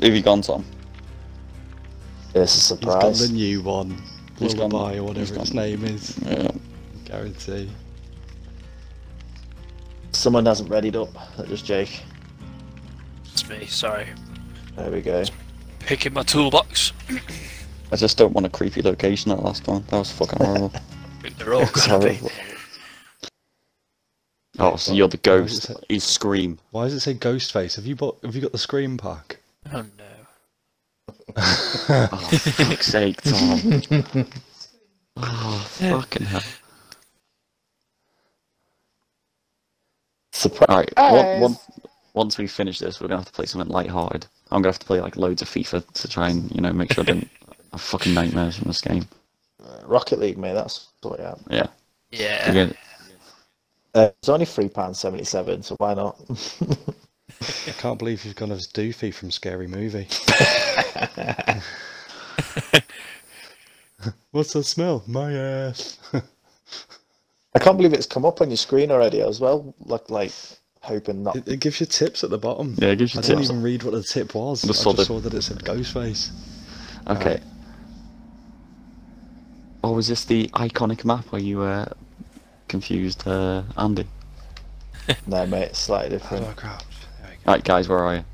Who've you, who've gone, Tom? It's a He's surprise. got the new one, He's gone- or he's whatever its gone. name is. Yeah. Guarantee. Someone hasn't readied up. That was Jake. It's me, sorry. There we go. Picking my toolbox. I just don't want a creepy location that last one. That was fucking horrible. I they're all It's gonna be. horrible. oh, so you're the ghost. it say- He's Scream. Why does it say Ghostface? Have you bought? Have you got the Scream pack? Oh no. Oh, fuck's sake, Tom. oh, fucking hell. Surprise. Alright, one, one, once we finish this, we're gonna have to play something light-hearted. I'm gonna have to play like loads of FIFA to try and, you know, make sure I don't have fucking nightmares from this game. Rocket League, mate. That's what I am. Yeah. Yeah. Forget. Uh, it's only three pounds seventy-seven, so why not? I can't believe you've gone as Doofy from Scary Movie. What's that smell? My ass. I can't believe it's come up on your screen already as well. Look like hoping not. It, it gives you tips at the bottom. Yeah, it gives you I didn't even read what the tip was. I Just just saw saw, that it said Ghostface. Okay. Oh, was this the iconic map where you uh, confused uh, Andy? No, mate, it's slightly How do different. I crouch? There we go. Right, guys, where are you?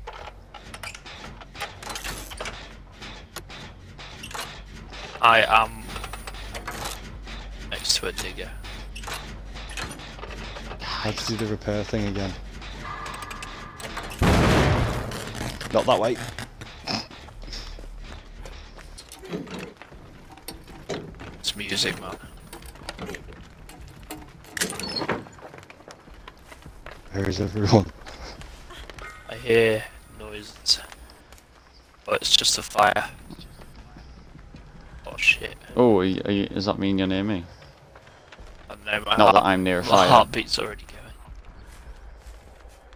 I am next to a digger. Let's do the repair thing again. Not that way. It's music, man. Where is everyone? I hear noises. But it's just a fire. Oh shit. Oh, are you, are you, does that mean you're near me? I know my Not that I'm near a my fire. heartbeat's already going.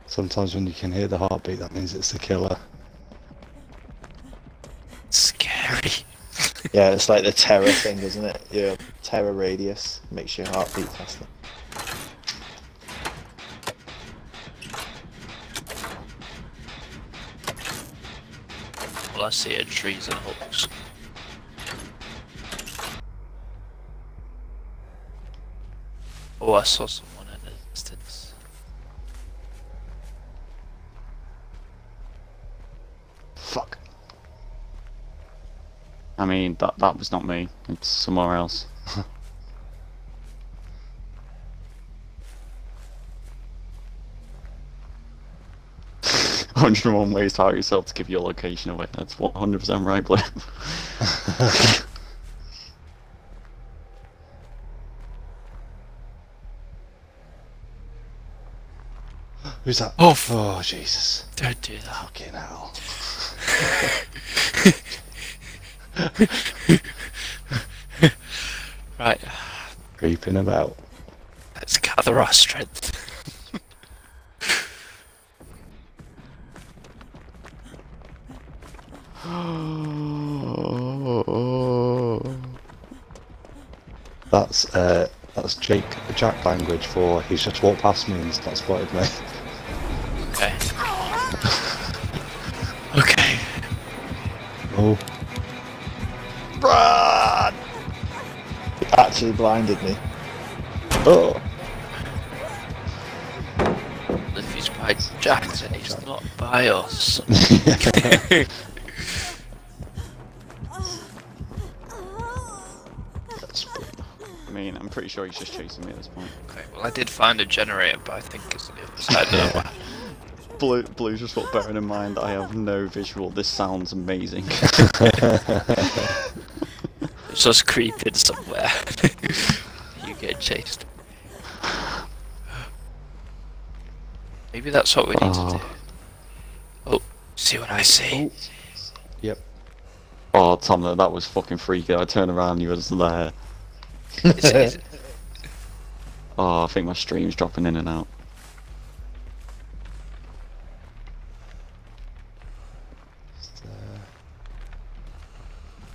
Sometimes when you can hear the heartbeat, that means it's the killer. Scary. Yeah, it's like the terror thing, isn't it? Your terror radius makes your heartbeat faster. I see are trees and hooks. Oh, I saw someone in the distance. Fuck. I mean, that that was not me. It's somewhere else. 101 ways to hire yourself to give your location away. That's 100% right, Blue. Who's that? Oh, f- Oh, Jesus. don't do that. Fucking hell. Right, Creeping about. let's gather our strength. That's uh, that's Jake Jack language for he's just walked past me and he's not spotted me. Okay. okay. Oh, Run! It actually blinded me. Oh, If he's by Jack, then he's not by us. pretty sure he's just chasing me at this point. Okay, well I did find a generator, but I think it's on the other side of the Blue, Blue, just what bearing in mind that I have no visual. This sounds amazing. It's just creeping somewhere. you get chased. Maybe that's what we need to do. Oh, oh see what I see? Oh. yep. oh, Tom, that, that was fucking freaky. I turned around, you was there. Is it, is it, Oh, I think my stream's dropping in and out.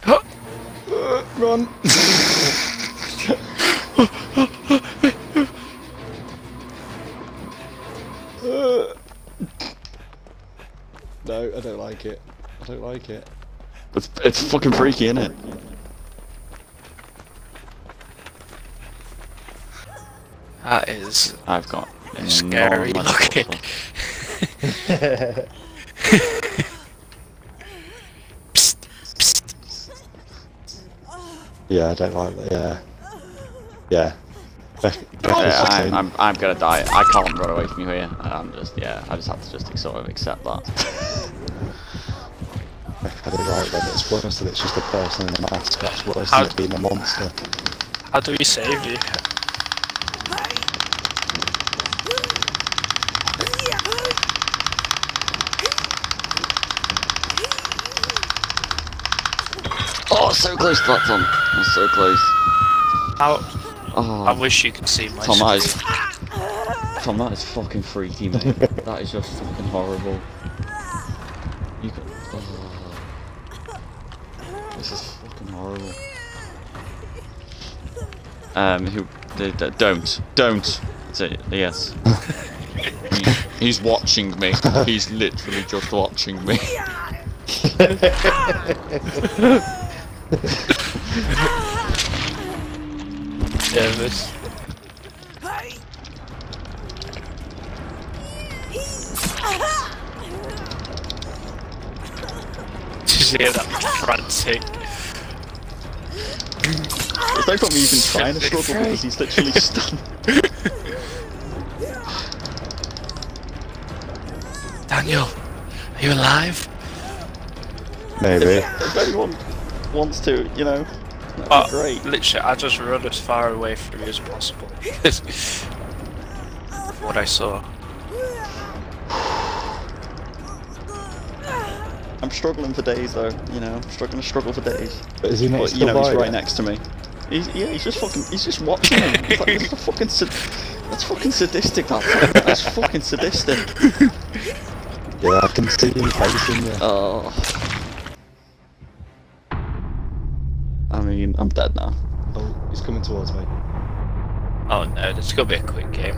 Run. No, I don't like it. I don't like it. It's, it's fucking freaky, isn't it? That is I've got scary enormous looking. Psst, psst. Yeah, I don't like that. Yeah. Yeah. Beck- on- Becca's Yeah, I'm, I'm, I'm gonna die. I can't run away from you here. I'm just, yeah, I just have to just sort of accept that. Becca had it right then. It's worse that it's just a person in a mask. That's worse How- than it being a monster. How do we save you? oh, so close to that, Tom. I'm so close. How? Oh, I wish you could see my Tom, that screen. is, Tom, that is fucking freaky, mate. that is just fucking horrible. You could, oh. This is fucking horrible. Um, who, d- d- don't, don't. Say, yes. He- he's watching me. He's literally just watching me. Nervous. Did you hear that frantic? There's no point me even trying to struggle because he's literally stunned. Daniel, are you alive? Maybe. If anyone wants to, you know, that'd Oh, be great. Literally, I just run as far away from you as possible. what I saw. I'm struggling for days though, you know, I'm struggling to struggle for days. But is he not But still you know, he's right then? next to me. He's, yeah, he's just fucking, he's just watching me. It's like, that's fucking, that's fucking sadistic. That, that's fucking sadistic. Yeah, I can see him facing you. Oh. I mean, I'm dead now. Oh, he's coming towards me. Oh no, this is gonna be a quick game.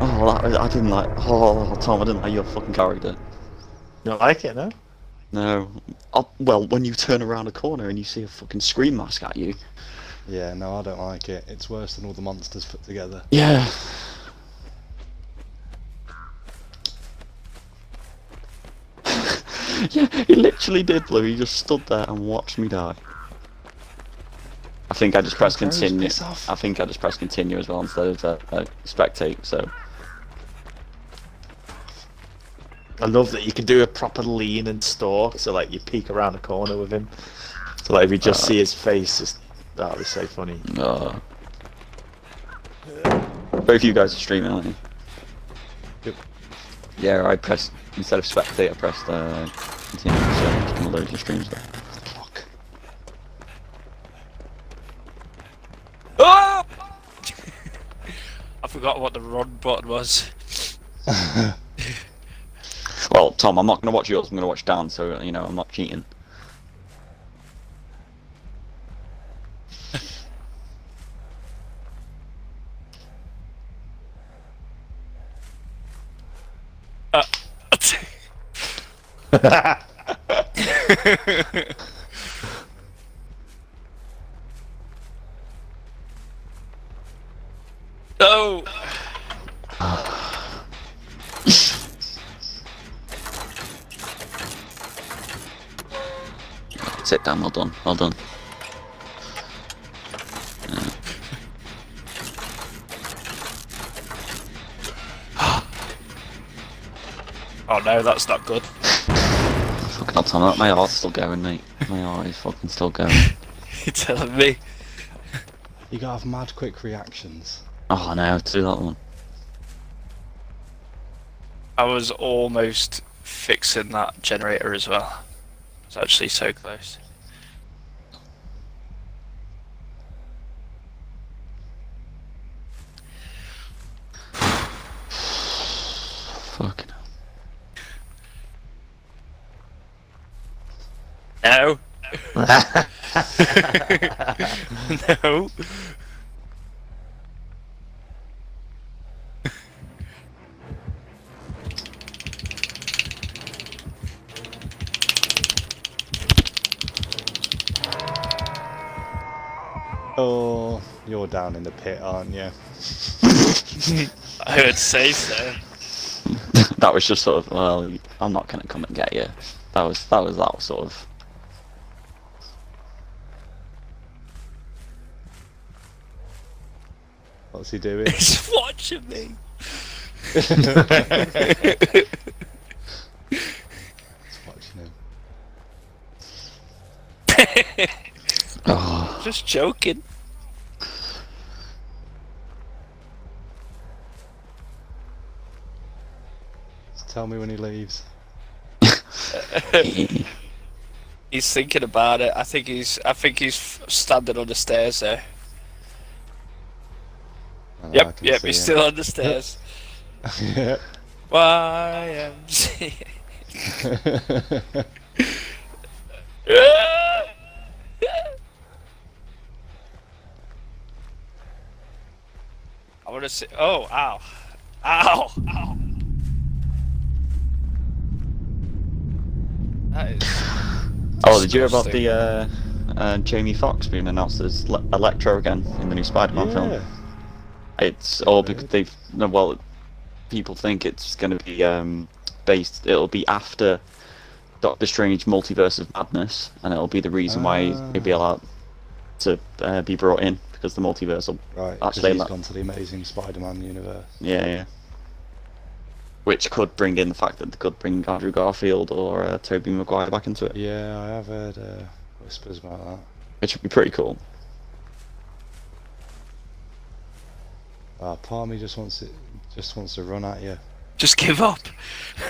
Oh, that, I didn't like. Oh, Tom, I didn't like your fucking character. You don't like it, no? No. Oh, well, when you turn around a corner and you see a fucking scream mask at you. Yeah, no, I don't like it. It's worse than all the monsters put together. Yeah. yeah, he literally did, Blue. He just stood there and watched me die. I think I just pressed Crows, continue. I think I just pressed continue as well instead of uh, uh, spectate. So I love that you can do a proper lean and stalk, so like you peek around the corner with him. So like if you just Uh, see his face, it's, that was so funny. uh, both of you guys are streaming, aren't you? Yep. Yeah, I pressed instead of spectate, I pressed uh, continue. So you can load your streams there. Fuck. Oh! I forgot what the run button was. Well, Tom, I'm not going to watch yours. I'm going to watch Dan. So you know, I'm not cheating. Uh, no! Sit down. Well done. Well done. Oh no, that's not good. Fucking hell, Tom. My heart's still going, mate. My heart is fucking still going. You're telling me? You gotta have mad quick reactions. Oh no, to do that one. I was almost fixing that generator as well. It's actually so close. Fucking hell. No. no. Oh, you're down in the pit, aren't you? I would say so. that was just sort of well, I'm not gonna come and get you. That was that was that sort of. What's he doing? He's watching me. He's watching him. Oh, Just joking. Tell me when he leaves. He's thinking about it. I think he's. I think he's standing on the stairs there. Oh, know, Yep. Yep. He's him. still on the stairs. yeah. Um, YMCA. I want to see. Oh, ow. Ow. Ow. That is. Oh, did you hear about the uh, uh, Jamie Foxx being announced as Le- Electro again in the new Spider-Man film? It's all because they've well, people think it's going to be um, based. It'll be after Doctor Strange Multiverse of Madness, and it'll be the reason why he'll be Ah. allowed to uh, be brought in because the multiverse will. Right, because Actually, he's like- gone to the Amazing Spider-Man universe. Yeah, yeah. Which could bring in the fact that they could bring Andrew Garfield or uh, Tobey Maguire back into it, Yeah, I have heard uh, whispers about that. which would be pretty cool. Ah, part of me just wants it, just wants to run at you. Just give up.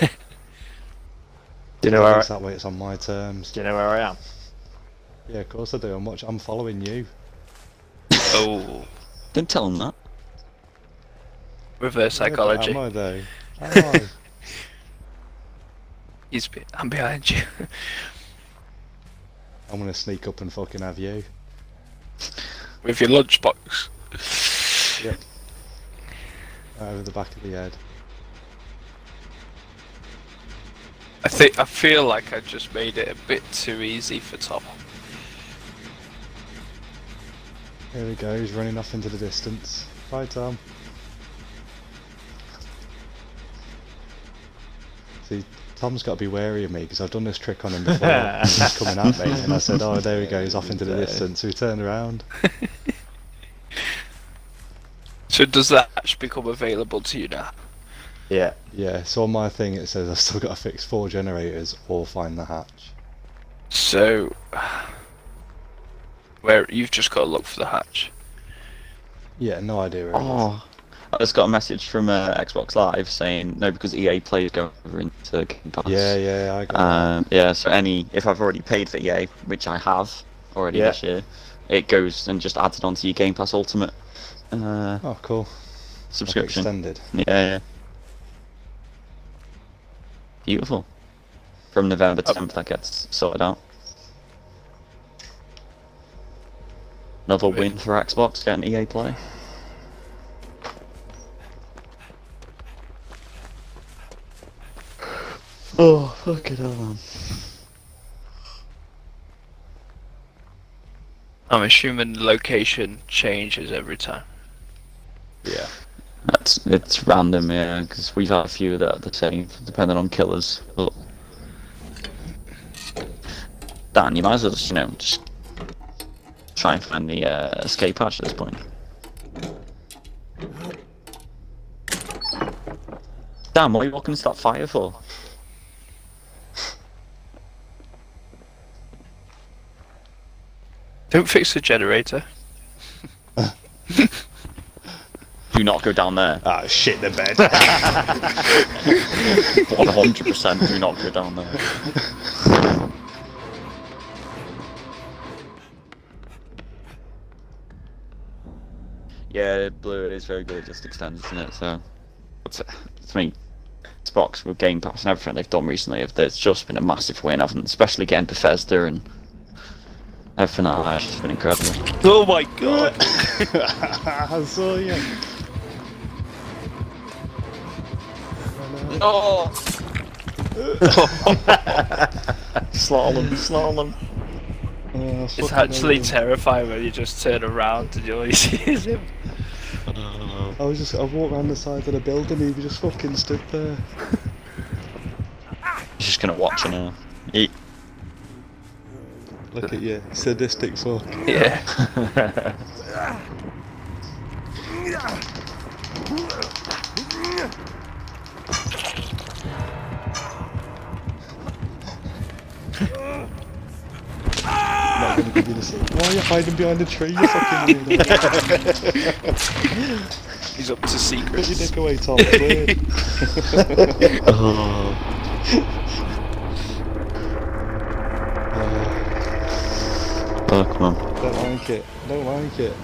Do you know where? I, It's that way. It's on my terms. do you know where I am? Yeah, of course I do. I'm watch. I'm following you. Oh. Don't tell him that. Reverse Yeah, but psychology. Am I though? Am I? He's be- I'm behind you. I'm gonna sneak up and fucking have you. With your lunchbox. Yep. Right over the back of the head. I think I feel like I just made it a bit too easy for Tom. Here we go. He's running off into the distance. Bye, Tom. See, Tom's got to be wary of me because I've done this trick on him before. and he's coming at me, and I said, "Oh, there he goes, off into the distance." So he turned around. So does that hatch become available to you now? Yeah. Yeah. So on my thing it says I've still got to fix four generators or find the hatch. So where you've just got to look for the hatch. Yeah, no idea. Where it is. Oh, I just got a message from uh, Xbox Live saying no because EA Play is going over into Game Pass. Yeah, yeah, I got. Um, yeah, so any if I've already paid for EA, which I have already Yeah. this year, it goes and just adds it onto your Game Pass Ultimate uh, Oh, cool. Like subscription. extended. Yeah, yeah. Beautiful. From November 10th, that gets sorted out. Another win for Xbox getting EA Play. Oh, fucking hell, man. I'm assuming the location changes every time. Yeah. That's it's random, yeah, because we've had a few that are the same, depending on killers. But Dan, you might as well just, you know, just try and find the uh, escape hatch at this point. Dan, what are you walking into that fire for? Don't fix the generator. Do not go down there. Ah, shit the bed. 100% do not go down there. Yeah, blue it is very good. It just extends, isn't it? So, it's, I mean, Xbox with Game Pass and everything they've done recently, if there's just been a massive win, haven't? Especially getting Bethesda and everything like that. It's just been incredible. Oh my god! I saw you. Oh! slalom, slalom. Oh, It's actually hell. terrifying when you just turn around and all you see is him. I was just, I walked around the side of the building, he was just fucking stood there. He's just gonna watch and uh, eat. Look at you, sadistic fuck. Yeah. not gonna give you the same. Why are you hiding behind a tree, you fucking weirdo? He's up to Put your secrets. dick away, Tom, it's weird. Oh, come on. Don't like it, don't like it.